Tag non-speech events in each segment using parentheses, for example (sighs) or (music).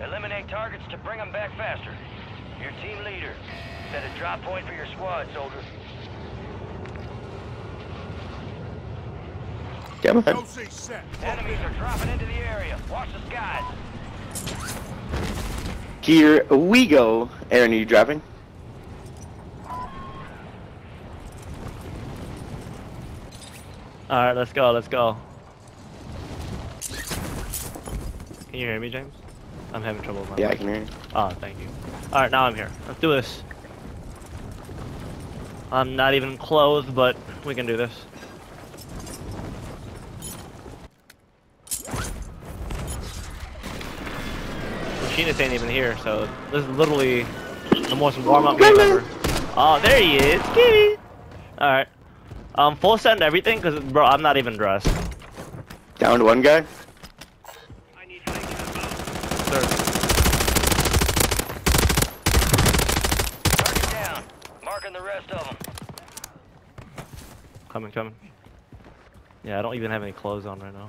Eliminate targets to bring them back faster. Your team leader. Set a drop point for your squad, soldier. Come on. Enemies are dropping into the area. Watch the skies. Here we go. Aaron, are you driving? Alright, let's go, let's go. Can you hear me, James? I'm having trouble with my Yeah, I can hear you. Oh, thank you. Alright, now I'm here. Let's do this. I'm not even clothed, but we can do this. Machinist ain't even here, so this is literally the most warm-up game ever. Oh, there he is, kitty! Alright. Um, full send everything, because, bro, I'm not even dressed. Down to one guy. Sir. Target down. Marking the rest of them. Coming, coming. Yeah, I don't even have any clothes on right now.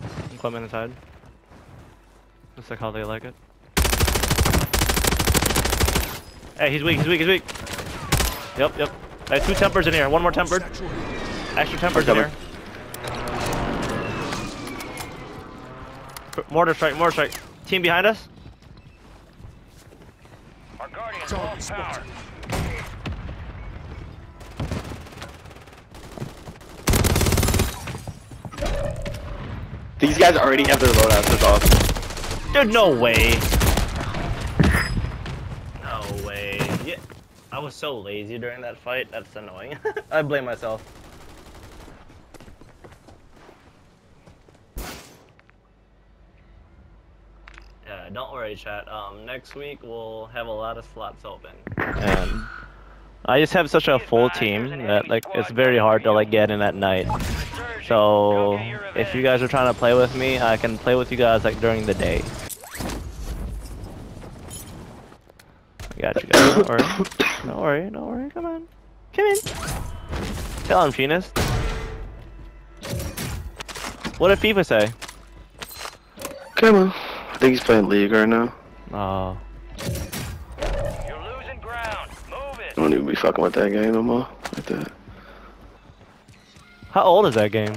I'm coming inside. Just like how they like it. Hey, he's weak, he's weak, he's weak. Yep, yep. I have two tempers in here. One more tempered. Extra tempers in here. Mortar strike, mortar strike. Team behind us. Our lost power. These guys already have their loadouts. That's awesome. Dude, no way. No way. Yeah. I was so lazy during that fight. That's annoying. (laughs) I blame myself. Yeah, don't worry, chat. Um, next week we'll have a lot of slots open. And I just have such a full team that like it's very hard to like get in at night. Resurging. So Go get your if you guys are trying to play with me, I can play with you guys like during the day. I got you guys. Don't worry. Don't worry. Don't worry. Come on. Come in. Tell him, Genius. What did FIFA say? Come on. I think he's playing League right now. Oh, You're losing ground. Move it. I don't even be fucking with that game no more. Like that. How old is that game?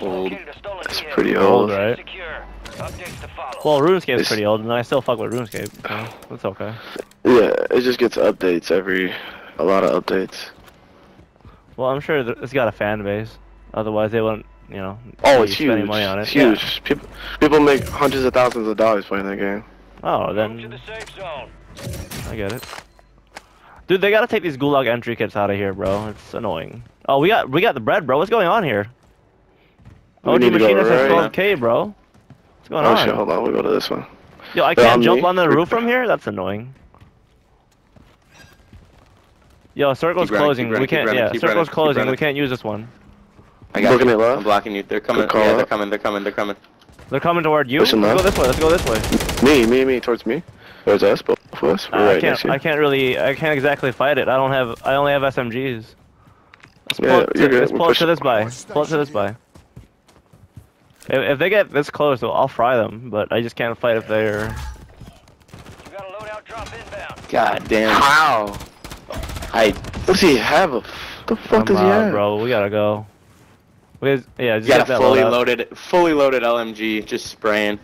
Old. located a stolen That's pretty Old, old. right? Secure. Updates to follow. Well, RuneScape's It's- pretty old, and I still fuck with RuneScape. So that's okay. Yeah, it just gets updates every. A lot of updates. Well, I'm sure it's got a fan base. Otherwise, they wouldn't, you know, Oh, it's spending huge. money on it. It's Yeah. huge. People, people make hundreds of thousands of dollars playing that game. Oh, Move to then the safe zone. I get it. Dude, they gotta take these gulag entry kits out of here, bro. It's annoying. Oh, we got we got the bread, bro. What's going on here? We oh, OG need to has right 12k, bro. What's going Oh on? shit, hold on, we'll go to this one. Yo, I They're can't on jump me. on the (laughs) roof from here? That's annoying. Yo, circle's Keep closing. running, we keep can't. running, yeah, circle's running, closing. We can't use this one. I got Looking you. I'm blocking you. They're coming. Yeah, they're coming. They're coming. They're coming. They're coming toward you. Pushing Let's go this way. Let's go this way. Me, me, me, towards me. Towards us, both of us. Uh, I right next can't. I can't really. I can't exactly fight it. I don't have. I only have SMGs. Let's pull Yeah, it to, you're. Let's We're pull it to this by. Pull it to this by. If, if they get this close, though, I'll fry them. But I just can't fight if they're. You got a loadout drop. God damn. How? I. Does he have a? The fuck I'm does he out, have? bro. We gotta go. We just, yeah, just got get a fully loadout. loaded, fully loaded LMG, just spraying.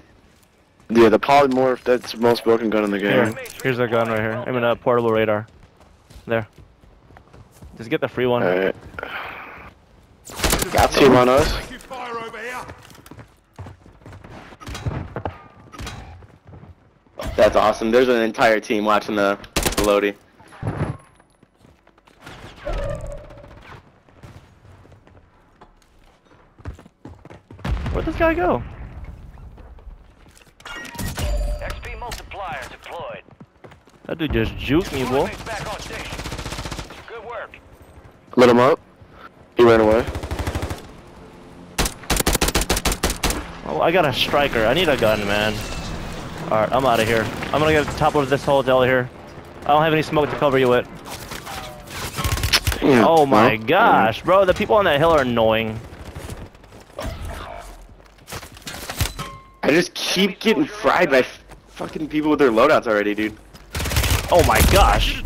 Yeah, the polymorph. That's the most broken gun in the Here, game. here's our gun right here. I'm in a uh, portable radar. There. Just get the free one. All right. Got Team some. on us. Taking fire over here. That's awesome. There's an entire team watching the, the loadie. Where'd this guy go? That dude just juked me, boy. Teammates back on station. Good work. Lit him up. He ran away. Oh, I got a striker. I need a gun, man. Alright, I'm out of here. I'm gonna get to the top of this hotel here. I don't have any smoke to cover you with. Damn, Oh my well, gosh, bro. The people on that hill are annoying. I just keep getting fried by fucking people with their loadouts already, dude. Oh my gosh.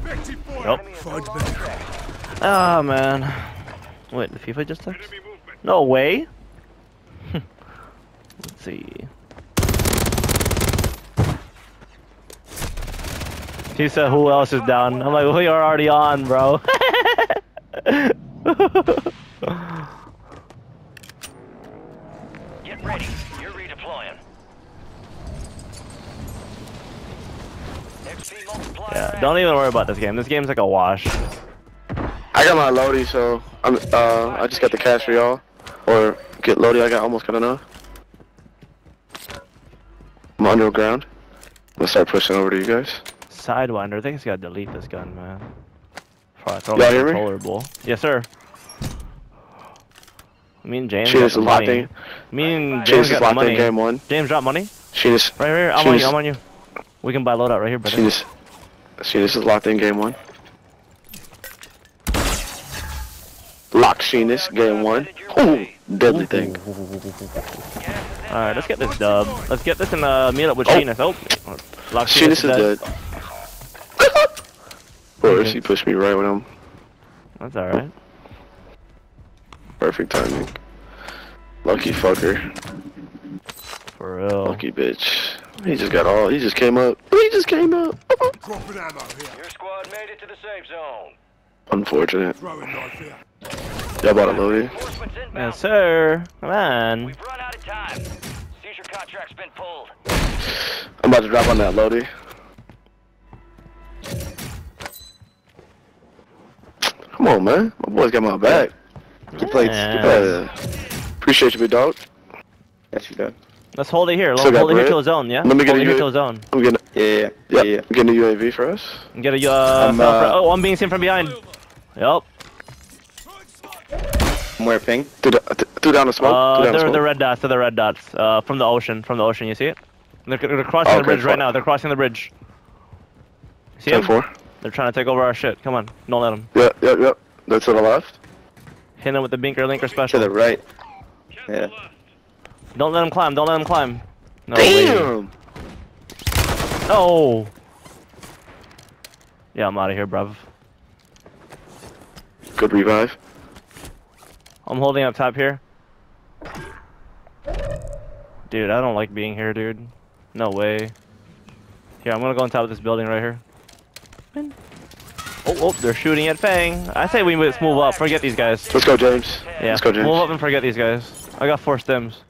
Nope. Enemy is no longer tracked. Ah man. Wait, the FIFA just text? No way. (laughs) Let's see. He said, "Who else is down?" I'm like, "We are already on, bro." (laughs) (laughs) yeah, don't even worry about this game. This game's like a wash. I got my Lodi, so I'm. Uh, I just got the cash for y'all. Or get Lodi. I got almost got enough. I'm underground. Let's start pushing over to you guys. Sidewinder. I think he's gotta delete this gun, man. I throw Y'all my hear me? controller. Yes, sir. Me and James She got is locked money. in. Me and James is got the locked in money. game one. James, drop money. She is. Right here. I'm on you. I'm on you. We can buy loadout right here, brother. She is. this is locked in game one. Lock Sheenus, game one. Ooh, deadly thing. Alright, let's get this dub. Let's get this and uh, meet up with Oh. Sheenus. Oh, Lock Sheenus is dead. (laughs) Or she pushed me right when I'm That's alright. perfect timing. Lucky fucker. For real. Lucky bitch. He just got all. He just came up. He just came out. Dropping ammo here. Your squad made it to the safe zone. Unfortunate. Throwing knife here. Y'all bought a Lodi. Yes, sir. Come on. We've run out of time. Seizure contract's been pulled. I'm about to drop on that Lodi. Come on, man. My boy's got my back. Good plates. Yeah. Good plates. Uh, appreciate you, big dog. Yes, you done. Let's hold it here. Let's Still hold it here bread? to a zone, yeah? Let me get hold a it here U- to zone. I'm getting. Yeah, yeah, Yeah, yeah. yeah. I'm getting a UAV for us. Get a uh, I'm, uh, Oh, I'm being seen from behind. Yep. More ping. Threw, da- th- threw down the smoke. Uh, down the they're smoke. the red dots. They're the red dots. Uh, from the ocean. From the ocean. You see it? They're, they're crossing the Okay, bridge right now. They're crossing the bridge. See Ten. They're trying to take over our shit. Come on. Don't let them. Yep, yep, yep. That's to the left. Hit them with the binker linker special. To the right. Yeah. Don't let them climb. Don't let them climb. No way. Damn. No. Yeah, I'm out of here, bruv. Good revive. I'm holding up top here. Dude, I don't like being here, dude. No way. Here, I'm gonna go on top of this building right here. Oh, oh, they're shooting at Fang. I say we move up. Forget these guys. Let's go, James. Yeah, Let's go, James. move up and forget these guys. I got four stems.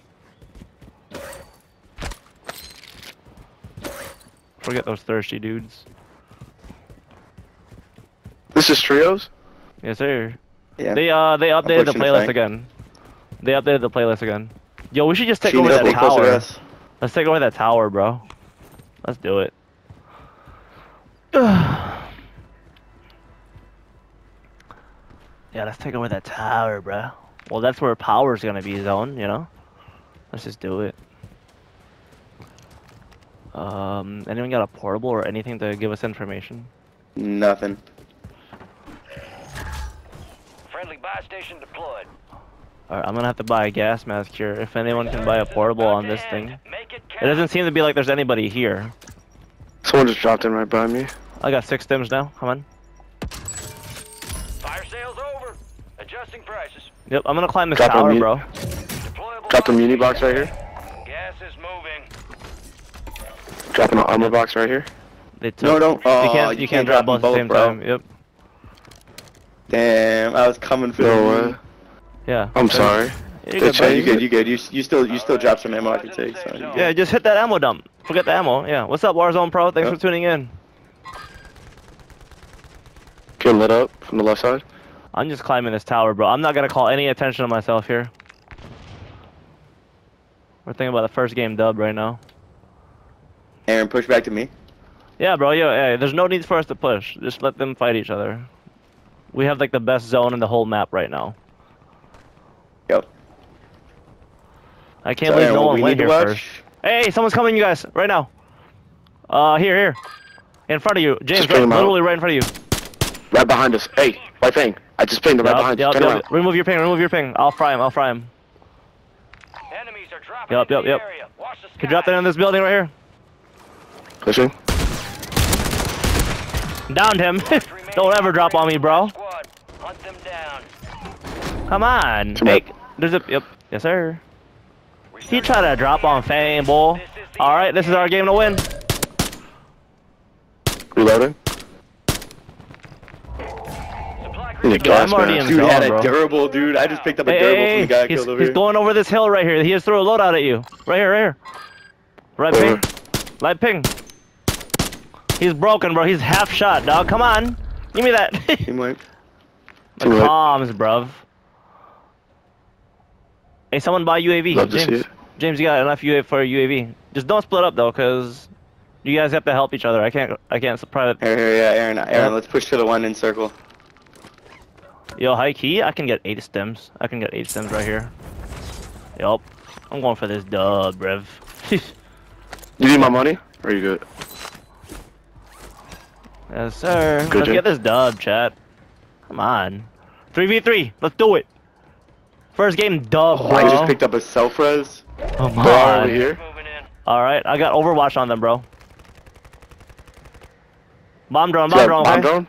Forget those thirsty dudes. This is trios. Yes, sir. Yeah. They uh they updated the pushing the playlist again. They updated the playlist again. Yo, we should just take She over that to to tower. Let's take over that tower, bro. Let's do it. (sighs) yeah, let's take over that tower, bro. Well, that's where power's gonna be zone, you know? Let's just do it. Um, anyone got a portable or anything to give us information? Nothing. Friendly buy station deployed. Alright, I'm gonna have to buy a gas mask here. If anyone can buy a portable on this thing. It It doesn't seem to be like there's anybody here. Someone just dropped in right by me. I got six stems now. Come on. Fire sales over. Adjusting prices. Yep, I'm gonna climb this Drop tower, bro. Deployable. Dropped a buy muni box right here. Gas is moving. Dropping an armor box right here. They took. No, don't. Oh, you can't. Uh, you, can't, drop both at the same bro. time. Yep. Damn, I was coming for No you. way. Yeah. I'm sorry. You're good, bro. You changed good, you good. You, you still you still drop some ammo I can take. So you Yeah. Yeah, just hit that ammo dump. Forget the ammo. Yeah. What's up, Warzone Pro? Thanks Yep. for tuning in. Getting lit up from the left side. I'm just climbing this tower, bro. I'm not gonna call any attention to myself here. We're thinking about the first game dub right now. Aaron, push back to me. Yeah, bro. Yeah, yeah. There's no need for us to push. Just let them fight each other. We have like the best zone in the whole map right now. Yep. I can't So, believe Aaron, no one we went here first. Hey, someone's coming, you guys, right now. Uh, here, here, in front of you, James. Just Right, him out. literally right in front of you. Right behind us. Hey, White Fang. I just pinged him right behind yup, you. Turn yup. around. Remove your ping. Remove your ping. I'll fry him. I'll fry him. Enemies are Dropping Yup, into yup, the yup. area. Watch the Could drop skies. there in this building right here. Pushing. Downed him. (laughs) Don't ever drop on me, bro. Hunt them down. Come on. Come on. There's a yep. Yes, sir. He tried to drop on Fame, boy. All right, this is our game to win. Reloading. A gas I'm already mask. in Dude had a durable, dude. I just picked up a Hey, durable hey, from the guy I killed over he's here. going over this hill right here. He just threw a loadout at you. Right here, right here. Right ping. Light ping. He's broken, bro. He's half shot, dog. Come on. Give me that. Team wipe. the wipe. comms, bruv. Hey, someone buy UAV. Love James. James, you got enough UAV for a UAV. Just don't split up though, cause you guys have to help each other. I can't. I can't surprise. Here, here, yeah, Aaron, Aaron, Yeah. let's push to the one in circle. Yo, high key. I can get eight stems. I can get eight stems right here. Yup. I'm going for this dub, bruv. (laughs) You need my money? Or are you good? Yes, sir. Good Let's job. get this dub, chat. Come on. 3v3. Let's do it. First game dub, Oh, bro. I just picked up a self res. Come Bro, over here. Alright, I got Overwatch on them, bro. Bomb drone, bomb Yeah, drone, bomb drone.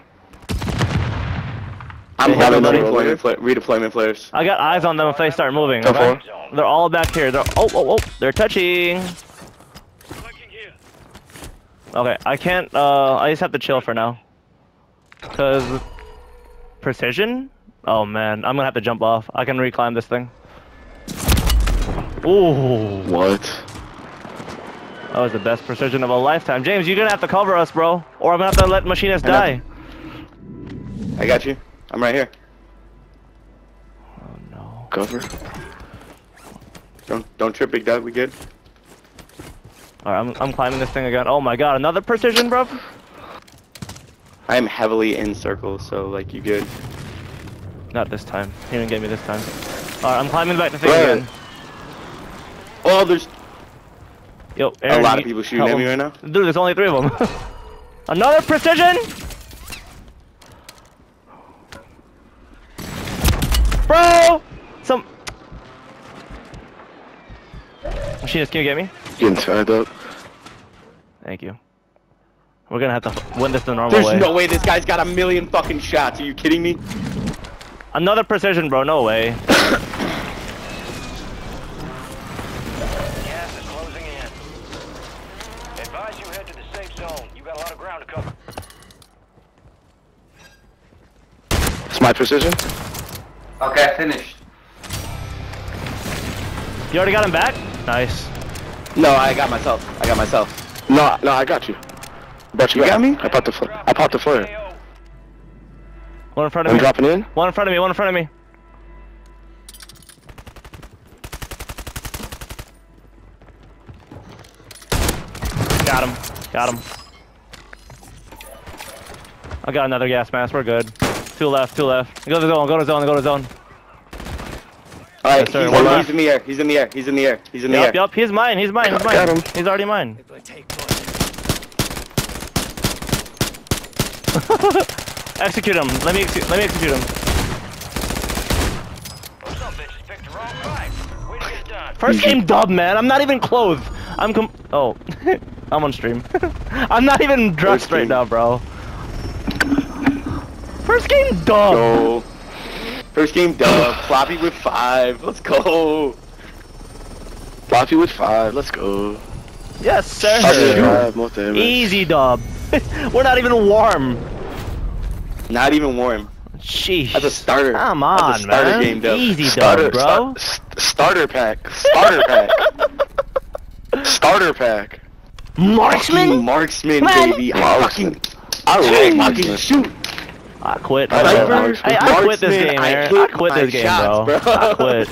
I'm Hey, having another redeployment, fla- redeployment flares. I got eyes on them if they start moving, Ten okay? They're all back here. They're oh oh oh they're touching. Okay, I can't uh I just have to chill for now. Cause precision? Oh man, I'm gonna have to jump off. I can reclimb this thing. Ooh, What? that was the best precision of a lifetime. James, you're gonna have to cover us, bro. Or I'm gonna have to let Machinist die. I got you. I'm right here. Oh no. Cover. Don't don't trip, big dog. We good? Alright, I'm I'm climbing this thing again. Oh my god, another precision, bro? I am heavily in circle, so like you good. Not this time. He didn't get me this time. Alright, I'm climbing back the thing Where? again. Oh, there's Yo, a lot of people shooting at me right now. Dude, there's only three of them. (laughs) Another precision! Bro! Some... Machinist, can you get me? Getting tied up. Thank you. We're gonna have to win this the normal There's way. no way this guy's got a million fucking shots. Are you kidding me? Another precision, bro. No way. Gas is closing in. Advise you head to the safe zone. You got a lot of ground to cover. It's my precision. Okay, finished. You already got him back? Nice. No, I got myself. I got myself. No, no, I got you. Brought you, You back. got me? I popped the fl- I popped the flare. One in front of I'm me. dropping in. One in front of me. One in front of me. Got him. Got him. I got another gas mask. We're good. Two left. Two left. Go to the zone. Go to the zone. Go to the zone. All right, Yes, sir. he's, One in, he's in the air. He's in the air. He's in the air. He's in the Yup. air. Yup. He's mine. He's mine. He's mine. Got him. He's already mine. (laughs) execute him. Let me execute. Let me execute him. Some bitches picked the wrong fight. Way to get it done. First game dub, man. I'm not even clothed. I'm com- Oh, (laughs) I'm on stream. (laughs) I'm not even dressed First right game. now, bro. First game dub. Go. First game dub. Floppy with five. Let's go. Floppy with five. Let's go. Yes, sir. five. Easy dub. (laughs) We're not even warm. Not even warm. Sheesh. That's a starter. Come That's a on, starter man. game dub. Easy Starter, dub, bro. sta- starter pack. Starter pack. starter pack. Fucking Marksman. marksman, Man. baby. I Marksman. fucking, I I love fucking marksman. shoot. I quit. I bro. love Sniper, marksman. I quit this marksman, game, I Aaron. hit I quit this game, shots, bro. bro. I quit.